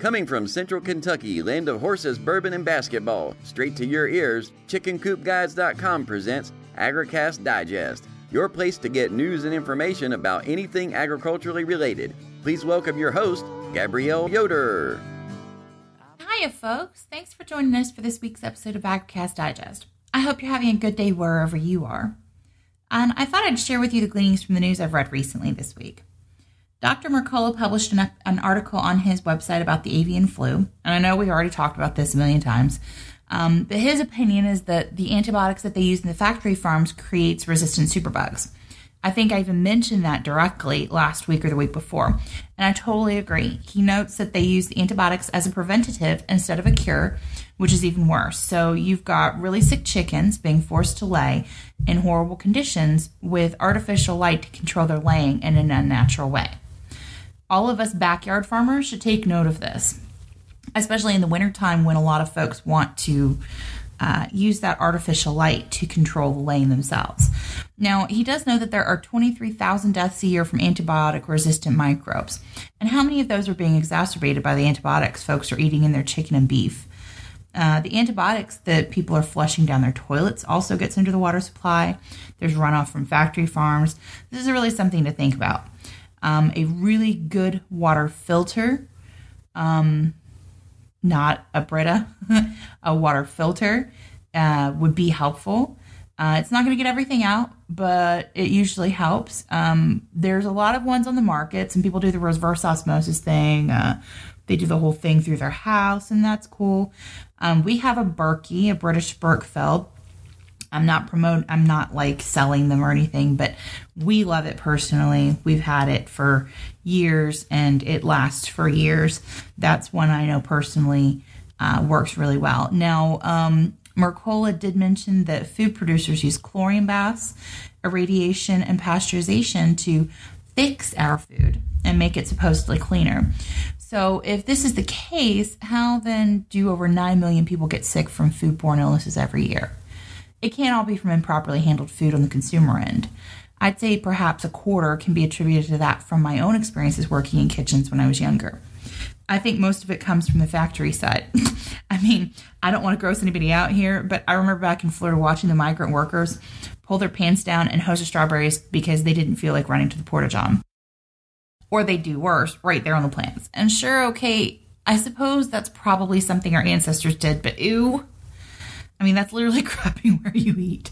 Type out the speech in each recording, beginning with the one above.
Coming from Central Kentucky, land of horses, bourbon, and basketball, straight to your ears, ChickenCoopGuides.com presents AgriCast Digest, your place to get news and information about anything agriculturally related. Please welcome your host, Gabrielle Yoder. Hiya, folks. Thanks for joining us for this week's episode of AgriCast Digest. I hope you're having a good day wherever you are. And I thought I'd share with you the gleanings from the news I've read recently this week. Dr. Mercola published an, an, article on his website about the avian flu, and I know we already talked about this a million times, um, but his opinion is that the antibiotics that they use in the factory farms creates resistant superbugs. I think I even mentioned that directly last week or the week before, and I totally agree. He notes that they use the antibiotics as a preventative instead of a cure, which is even worse. So you've got really sick chickens being forced to lay in horrible conditions with artificial light to control their laying in an unnatural way all of us backyard farmers should take note of this, especially in the wintertime when a lot of folks want to uh, use that artificial light to control the laying themselves. Now, he does know that there are 23,000 deaths a year from antibiotic resistant microbes. And how many of those are being exacerbated by the antibiotics folks are eating in their chicken and beef? Uh, the antibiotics that people are flushing down their toilets also gets into the water supply. There's runoff from factory farms. This is really something to think about um, a really good water filter, um, not a Brita, a water filter uh, would be helpful. Uh, it's not going to get everything out, but it usually helps. Um, there's a lot of ones on the market. Some people do the reverse osmosis thing. Uh, they do the whole thing through their house, and that's cool. Um, we have a Berkey, a British Berkefeld I'm not promoting, I'm not like selling them or anything, but we love it personally. We've had it for years and it lasts for years. That's one I know personally uh, works really well. Now, um, Mercola did mention that food producers use chlorine baths, irradiation, and pasteurization to fix our food and make it supposedly cleaner. So, if this is the case, how then do over 9 million people get sick from foodborne illnesses every year? It can't all be from improperly handled food on the consumer end. I'd say perhaps a quarter can be attributed to that from my own experiences working in kitchens when I was younger. I think most of it comes from the factory side. I mean, I don't want to gross anybody out here, but I remember back in Florida watching the migrant workers pull their pants down and hose the strawberries because they didn't feel like running to the porta john. Or they do worse, right there on the plants. And sure, okay, I suppose that's probably something our ancestors did, but ew, I mean, that's literally crapping where you eat.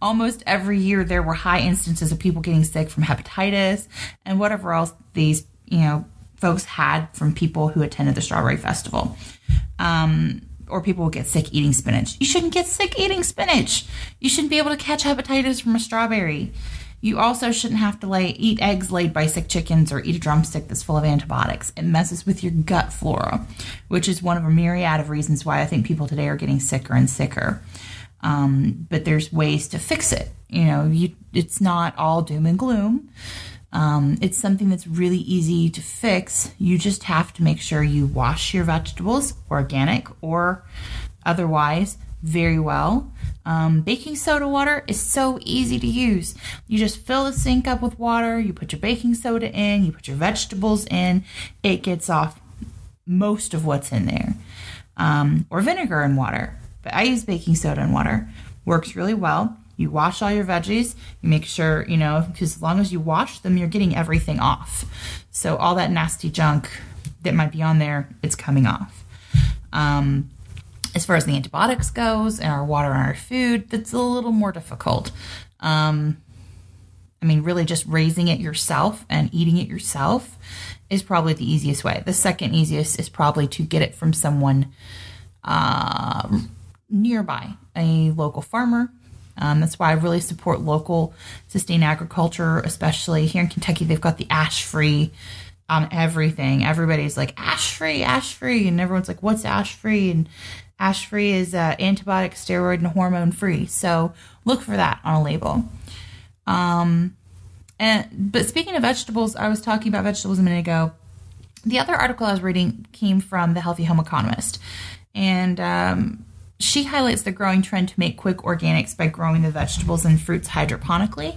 Almost every year, there were high instances of people getting sick from hepatitis and whatever else these, you know, folks had from people who attended the Strawberry Festival. Um, or people will get sick eating spinach. You shouldn't get sick eating spinach. You shouldn't be able to catch hepatitis from a strawberry. You also shouldn't have to lay eat eggs laid by sick chickens or eat a drumstick that's full of antibiotics. It messes with your gut flora, which is one of a myriad of reasons why I think people today are getting sicker and sicker. Um, but there's ways to fix it. You know, you, it's not all doom and gloom. Um, it's something that's really easy to fix. You just have to make sure you wash your vegetables, organic or otherwise, very well. Um, baking soda water is so easy to use. You just fill the sink up with water, you put your baking soda in, you put your vegetables in, it gets off most of what's in there. Um, or vinegar and water. But I use baking soda and water. Works really well. You wash all your veggies. You make sure, you know, because as long as you wash them, you're getting everything off. So all that nasty junk that might be on there, it's coming off. Um, as far as the antibiotics goes and our water and our food, that's a little more difficult. Um, I mean, really just raising it yourself and eating it yourself is probably the easiest way. The second easiest is probably to get it from someone uh, nearby, a local farmer. Um, that's why I really support local sustained agriculture, especially here in Kentucky. They've got the ash free on everything. Everybody's like ash free, ash free, and everyone's like, "What's ash free?" And Ash free is uh, antibiotic, steroid, and hormone free. So look for that on a label. Um, and but speaking of vegetables, I was talking about vegetables a minute ago. The other article I was reading came from the Healthy Home Economist, and um, she highlights the growing trend to make quick organics by growing the vegetables and fruits hydroponically.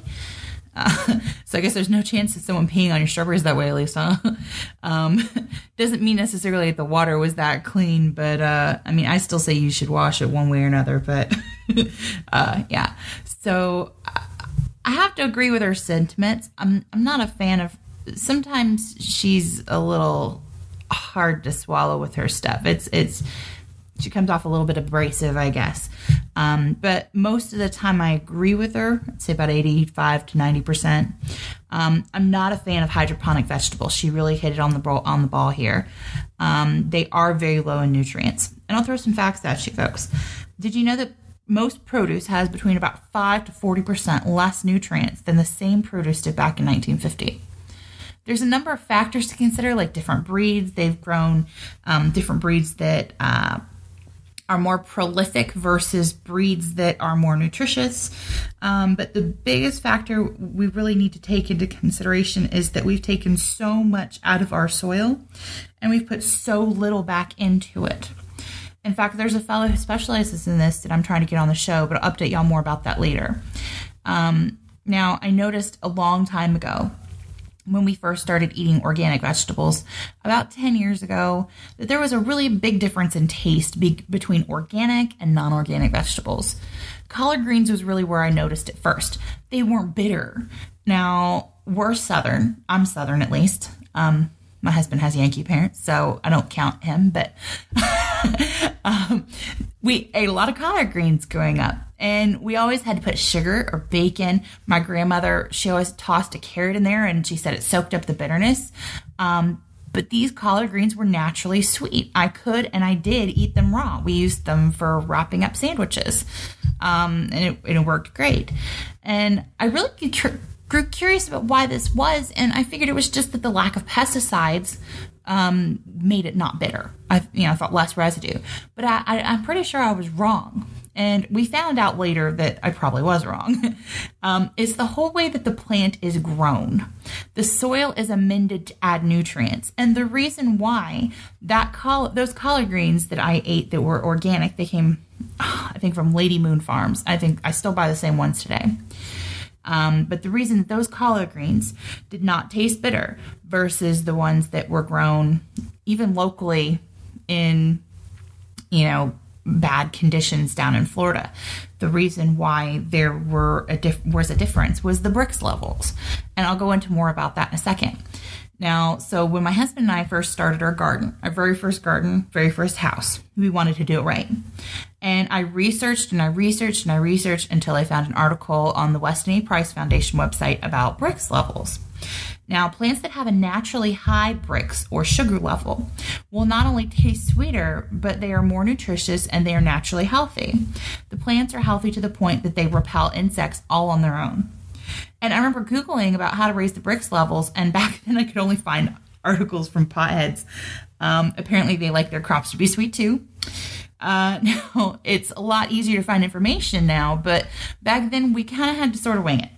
Uh, so I guess there's no chance of someone peeing on your strawberries that way, at least, huh? Um, doesn't mean necessarily that the water was that clean, but uh, I mean, I still say you should wash it one way or another. But uh, yeah, so I have to agree with her sentiments. I'm I'm not a fan of. Sometimes she's a little hard to swallow with her stuff. It's it's she comes off a little bit abrasive, I guess. Um, but most of the time, I agree with her. I'd say about 85 to 90 percent. Um, I'm not a fan of hydroponic vegetables. She really hit it on the ball on the ball here. Um, they are very low in nutrients, and I'll throw some facts at you, folks. Did you know that most produce has between about 5 to 40 percent less nutrients than the same produce did back in 1950? there's a number of factors to consider, like different breeds. They've grown um, different breeds that uh, are more prolific versus breeds that are more nutritious. Um, but the biggest factor we really need to take into consideration is that we've taken so much out of our soil and we've put so little back into it. In fact, there's a fellow who specializes in this that I'm trying to get on the show, but I'll update y'all more about that later. Um, now, I noticed a long time ago when we first started eating organic vegetables about 10 years ago that there was a really big difference in taste be- between organic and non organic vegetables. Collard greens was really where I noticed it first. They weren't bitter. Now, we're Southern. I'm Southern at least. Um, my husband has Yankee parents, so I don't count him, but um, we ate a lot of collard greens growing up and we always had to put sugar or bacon. My grandmother, she always tossed a carrot in there and she said it soaked up the bitterness. Um, but these collard greens were naturally sweet. I could and I did eat them raw. We used them for wrapping up sandwiches, um, and, it, it, worked great. And I really grew curious about why this was, and I figured it was just that the lack of pesticides um, made it not bitter. I, you know, I thought less residue, but I, I, I'm pretty sure I was wrong. And we found out later that I probably was wrong. um, it's the whole way that the plant is grown. The soil is amended to add nutrients. And the reason why that col- those collard greens that I ate that were organic, they came, I think, from Lady Moon Farms. I think I still buy the same ones today. Um, but the reason that those collard greens did not taste bitter versus the ones that were grown even locally in, you know, bad conditions down in Florida. The reason why there were a dif- was a difference was the Brix levels, and I'll go into more about that in a second. Now, so when my husband and I first started our garden, our very first garden, very first house, we wanted to do it right. And I researched and I researched and I researched until I found an article on the Weston A. Price Foundation website about Brix levels. Now, plants that have a naturally high Brix or sugar level will not only taste sweeter, but they are more nutritious and they are naturally healthy. The plants are healthy to the point that they repel insects all on their own. And I remember Googling about how to raise the Brix levels, and back then I could only find articles from potheads. Um, apparently, they like their crops to be sweet too. Uh, it's a lot easier to find information now, but back then we kind of had to sort of wing it.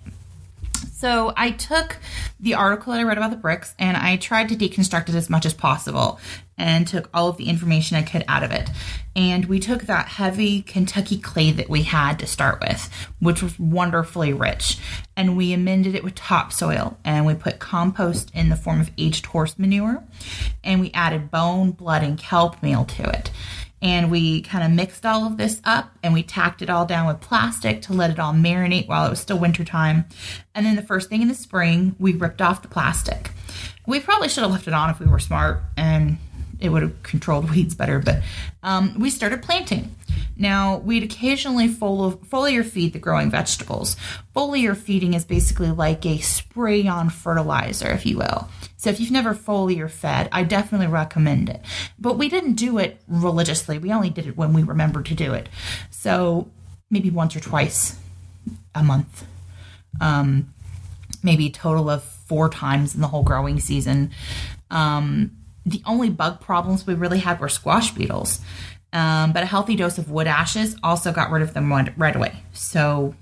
So I took the article that I read about the Brix and I tried to deconstruct it as much as possible and took all of the information I could out of it. And we took that heavy Kentucky clay that we had to start with, which was wonderfully rich, and we amended it with topsoil and we put compost in the form of aged horse manure and we added bone, blood, and kelp meal to it and we kind of mixed all of this up and we tacked it all down with plastic to let it all marinate while it was still wintertime. And then the first thing in the spring, we ripped off the plastic. We probably should have left it on if we were smart and it would have controlled weeds better, but um, we started planting. Now, we'd occasionally foliar feed the growing vegetables. Foliar feeding is basically like a spray on fertilizer, if you will. So if you've never foliar fed, I definitely recommend it. But we didn't do it religiously. We only did it when we remembered to do it. So maybe once or twice a month. Um, maybe a total of four times in the whole growing season. Um, the only bug problems we really had were squash beetles. Um, but a healthy dose of wood ashes also got rid of them right away. So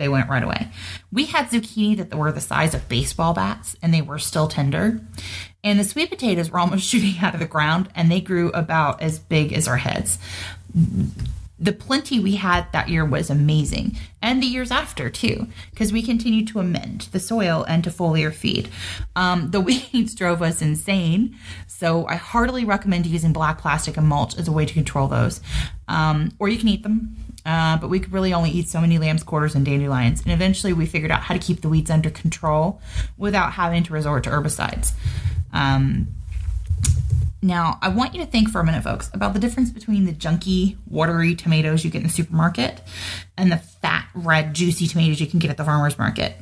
they went right away. We had zucchini that were the size of baseball bats and they were still tender. And the sweet potatoes were almost shooting out of the ground and they grew about as big as our heads. the plenty we had that year was amazing, and the years after too, because we continued to amend the soil and to foliar feed. Um, the weeds drove us insane, so I heartily recommend using black plastic and mulch as a way to control those. Um, or you can eat them, uh, but we could really only eat so many lamb's quarters and dandelions. And eventually, we figured out how to keep the weeds under control without having to resort to herbicides. Um, now, I want you to think for a minute, folks, about the difference between the junky, watery tomatoes you get in the supermarket and the fat, red, juicy tomatoes you can get at the farmer's market.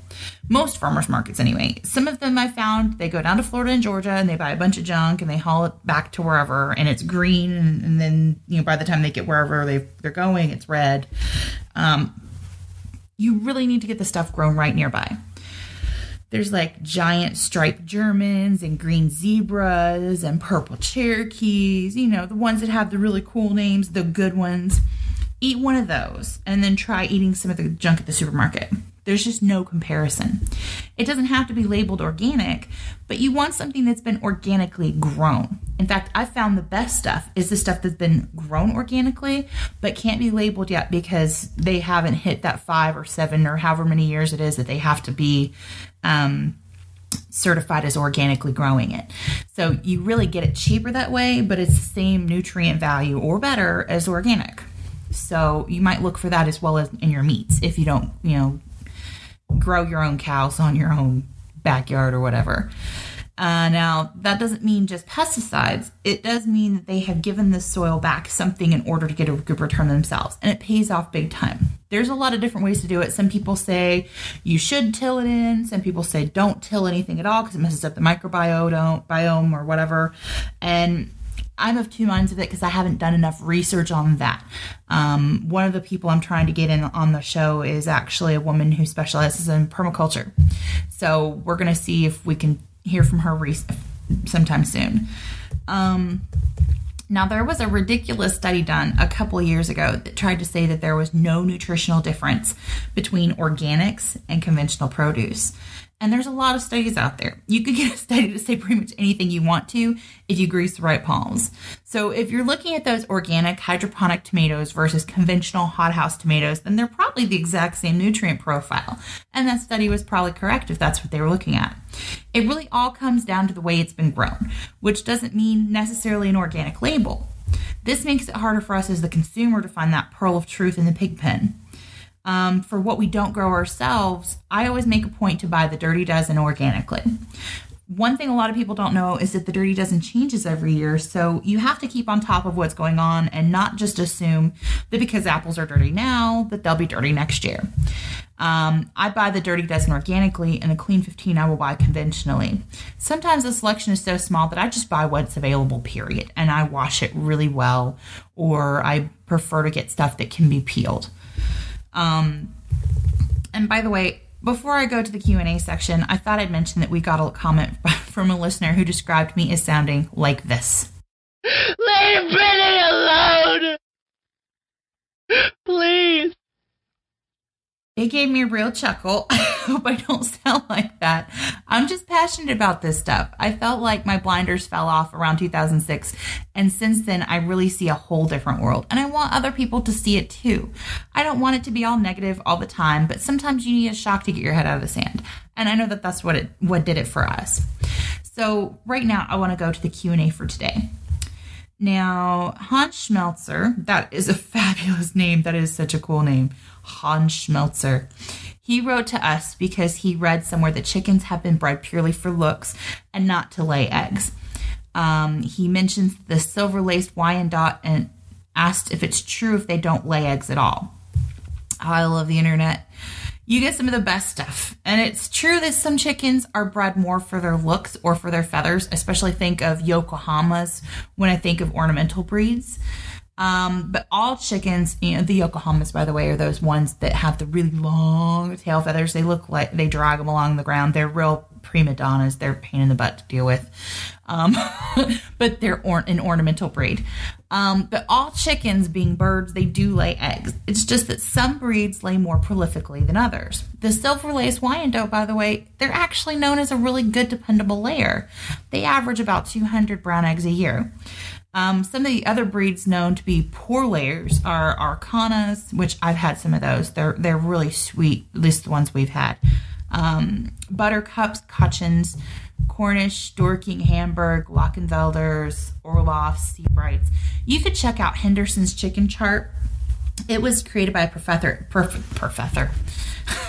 Most farmer's markets, anyway. Some of them I found, they go down to Florida and Georgia and they buy a bunch of junk and they haul it back to wherever and it's green. And, and then, you know, by the time they get wherever they they're going, it's red. Um, you really need to get the stuff grown right nearby. There's like giant striped Germans and green zebras and purple Cherokees, you know, the ones that have the really cool names, the good ones. Eat one of those and then try eating some of the junk at the supermarket. There's just no comparison. It doesn't have to be labeled organic, but you want something that's been organically grown. In fact, I found the best stuff is the stuff that's been grown organically, but can't be labeled yet because they haven't hit that five or seven or however many years it is that they have to be um, certified as organically growing it. So you really get it cheaper that way, but it's the same nutrient value or better as organic. So you might look for that as well as in your meats if you don't, you know, grow your own cows on your own backyard or whatever. Uh, now, that doesn't mean just pesticides. It does mean that they have given the soil back something in order to get a good return themselves, and it pays off big time. There's a lot of different ways to do it. Some people say you should till it in. Some people say don't till anything at all because it messes up the microbiome biome or whatever. And I'm of two minds of it because I haven't done enough research on that. Um, one of the people I'm trying to get in on the show is actually a woman who specializes in permaculture. So we're going to see if we can hear from her re- sometime soon. Um, now, there was a ridiculous study done a couple years ago that tried to say that there was no nutritional difference between organics and conventional produce. And there's a lot of studies out there. You could get a study to say pretty much anything you want to if you grease the right palms. So if you're looking at those organic hydroponic tomatoes versus conventional hothouse tomatoes, then they're probably the exact same nutrient profile. And that study was probably correct if that's what they were looking at. It really all comes down to the way it's been grown, which doesn't mean necessarily an organic label. This makes it harder for us as the consumer to find that pearl of truth in the pig pen um, for what we don't grow ourselves, I always make a point to buy the Dirty Dozen organically. One thing a lot of people don't know is that the Dirty Dozen changes every year, so you have to keep on top of what's going on and not just assume that because apples are dirty now, that they'll be dirty next year. Um, I buy the Dirty Dozen organically, and the Clean 15 I will buy conventionally. Sometimes the selection is so small that I just buy what's available, period, and I wash it really well, or I prefer to get stuff that can be peeled. Um, and by the way, before I go to the Q&A section, I thought I'd mention that we got a comment from a listener who described me as sounding like this. Leave alone! Please! It gave me a real chuckle. I hope I don't sound like that. I'm just passionate about this stuff. I felt like my blinders fell off around 2006, and since then, I really see a whole different world, and I want other people to see it too. I don't want it to be all negative all the time, but sometimes you need a shock to get your head out of the sand, and I know that that's what it what did it for us. So right now, I want to go to the Q and A for today. Now, Hans Schmelzer, that is a fabulous name. That is such a cool name. Hans Schmelzer. He wrote to us because he read somewhere that chickens have been bred purely for looks and not to lay eggs. Um, he mentions the silver laced Wyandotte and asked if it's true if they don't lay eggs at all. I love the internet. You get some of the best stuff. And it's true that some chickens are bred more for their looks or for their feathers, especially think of Yokohamas when I think of ornamental breeds. Um, but all chickens, you know, the Yokohamas, by the way, are those ones that have the really long tail feathers. They look like they drag them along the ground. They're real prima donnas. They're pain in the butt to deal with. Um, but they're or- an ornamental breed. Um, but all chickens, being birds, they do lay eggs. It's just that some breeds lay more prolifically than others. The silver laced Wyandotte, by the way, they're actually known as a really good, dependable layer. They average about 200 brown eggs a year. Um, some of the other breeds known to be poor layers are Araucanas, which I've had some of those. They're they're really sweet, at least the ones we've had. Um, buttercups, Cochins, Cornish, Dorking, Hamburg, Lakenvelders, Orloffs, Sebrights. You could check out Henderson's chicken chart. It was created by a professor, prof, professor,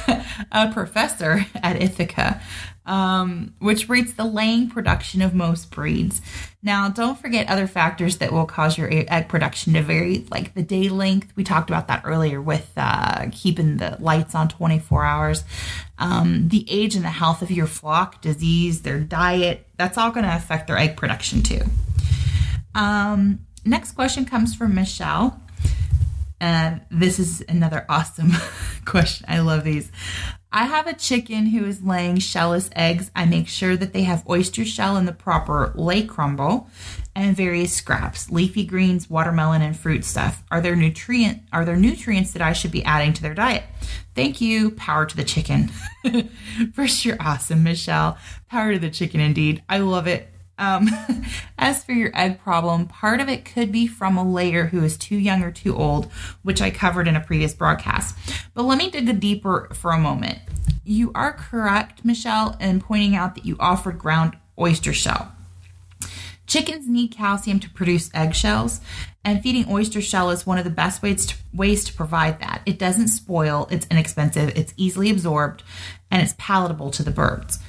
a professor at Ithaca, um, which rates the laying production of most breeds. Now, don't forget other factors that will cause your egg production to vary, like the day length. We talked about that earlier with uh, keeping the lights on 24 hours. Um, the age and the health of your flock, disease, their diet, that's all going to affect their egg production too. Um, next question comes from Michelle. And this is another awesome question. I love these. I have a chicken who is laying shellless eggs. I make sure that they have oyster shell in the proper lay crumble and various scraps, leafy greens, watermelon, and fruit stuff. Are there nutrient are there nutrients that I should be adding to their diet? Thank you. Power to the chicken. First, you're awesome, Michelle. Power to the chicken indeed. I love it. Um, as for your egg problem, part of it could be from a layer who is too young or too old, which I covered in a previous broadcast. But let me dig a deeper for a moment. You are correct, Michelle, in pointing out that you offered ground oyster shell. Chickens need calcium to produce eggshells, and feeding oyster shell is one of the best ways to, ways to provide that. It doesn't spoil, it's inexpensive, it's easily absorbed, and it's palatable to the birds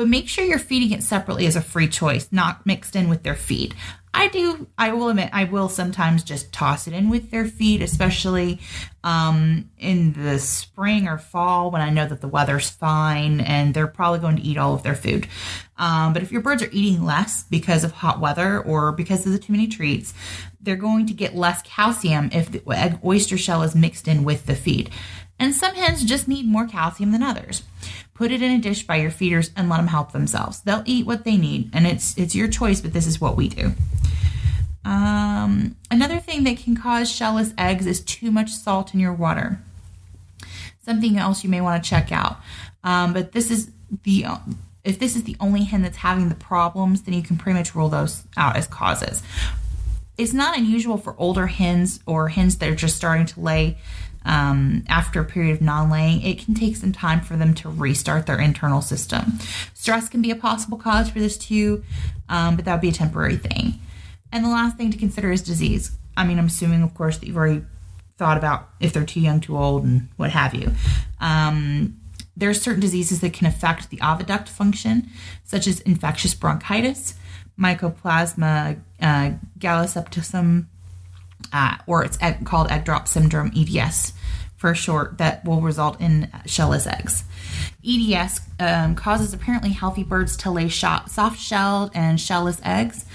but make sure you're feeding it separately as a free choice, not mixed in with their feed. I do, I will admit, I will sometimes just toss it in with their feed, especially um, in the spring or fall when I know that the weather's fine and they're probably going to eat all of their food. Um, but if your birds are eating less because of hot weather or because of the too many treats, they're going to get less calcium if the oyster shell is mixed in with the feed. And some hens just need more calcium than others. Put it in a dish by your feeders and let them help themselves. They'll eat what they need, and it's it's your choice, but this is what we do. Um, another thing that can cause shellless eggs is too much salt in your water. Something else you may want to check out. Um, but this is the if this is the only hen that's having the problems, then you can pretty much rule those out as causes. It's not unusual for older hens or hens that are just starting to lay um, after a period of non laying, it can take some time for them to restart their internal system. Stress can be a possible cause for this too, um, but that would be a temporary thing. And the last thing to consider is disease. I mean, I'm assuming, of course, that you've already thought about if they're too young, too old, and what have you. Um, there are certain diseases that can affect the oviduct function, such as infectious bronchitis, mycoplasma uh, gallisepticum, uh, or it's called egg drop syndrome, EDS for short, that will result in shellless eggs. EDS um, causes apparently healthy birds to lay soft shelled and shellless eggs,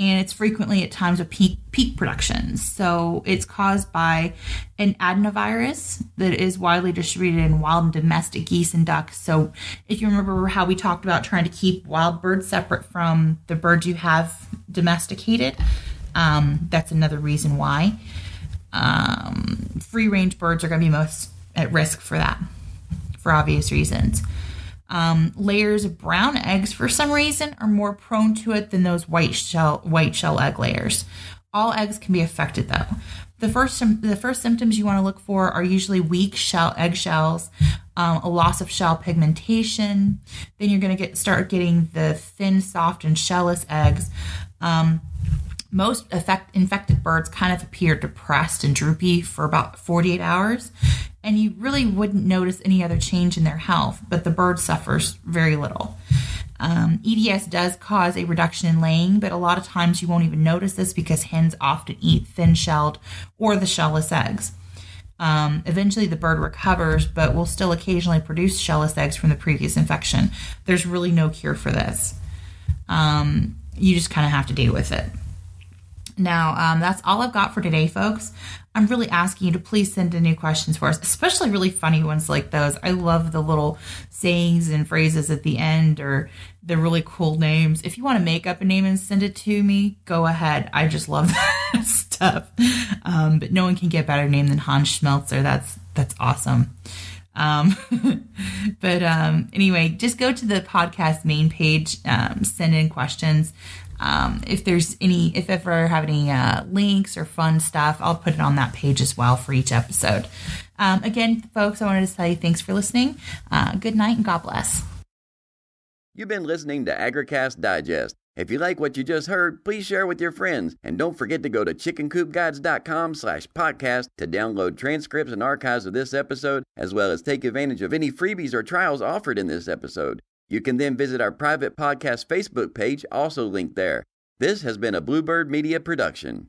and it's frequently at times of peak peak production. So it's caused by an adenovirus that is widely distributed in wild and domestic geese and ducks. So if you remember how we talked about trying to keep wild birds separate from the birds you have domesticated, um, that's another reason why. Um, free range birds are going to be most at risk for that, for obvious reasons. Um, layers of brown eggs, for some reason, are more prone to it than those white shell white shell egg layers. All eggs can be affected though. The first the first symptoms you want to look for are usually weak shell eggshells, um, a loss of shell pigmentation. Then you're going to get start getting the thin, soft, and shellless eggs. Um, most effect, infected birds kind of appear depressed and droopy for about 48 hours, and you really wouldn't notice any other change in their health, but the bird suffers very little. Um, EDS does cause a reduction in laying, but a lot of times you won't even notice this because hens often eat thin shelled or the shellless eggs. Um, eventually, the bird recovers, but will still occasionally produce shellless eggs from the previous infection. There's really no cure for this. Um, you just kind of have to deal with it. Now, um, that's all I've got for today, folks. I'm really asking you to please send in new questions for us, especially really funny ones like those. I love the little sayings and phrases at the end or the really cool names. If you want to make up a name and send it to me, go ahead. I just love that stuff. Um, but no one can get a better name than Hans Schmelzer. That's that's awesome. Um, but um, anyway, just go to the podcast main page, um, send in questions. Um, if there's any, if ever have any uh, links or fun stuff, I'll put it on that page as well for each episode. Um, again, folks, I wanted to tell you thanks for listening. Uh, good night and God bless. You've been listening to AgriCast Digest. If you like what you just heard, please share with your friends. And don't forget to go to chickencoopguides.com slash podcast to download transcripts and archives of this episode, as well as take advantage of any freebies or trials offered in this episode. You can then visit our private podcast Facebook page, also linked there. This has been a Bluebird Media production.